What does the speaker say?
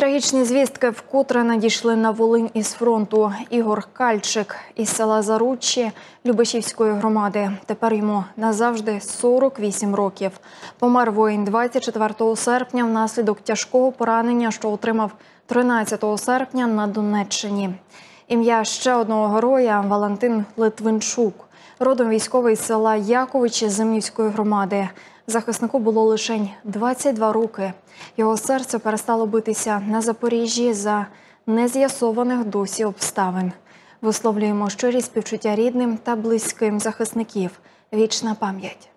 Трагічні звістки вкотре надійшли на Волинь із фронту. Ігор Кальчик із села Заруччі Любешівської громади. Тепер йому назавжди 48 років. Помер воїн 24 серпня внаслідок тяжкого поранення, що отримав 13 серпня на Донеччині. Ім'я ще одного героя Валентин Литвинчук. Родом військовий з села Яковичі Зимнівської громади. Захиснику було лише 22 роки. Його серце перестало битися на Запоріжжі за нез'ясованих досі обставин. Висловлюємо щирі співчуття рідним та близьким захисників. Вічна пам'ять.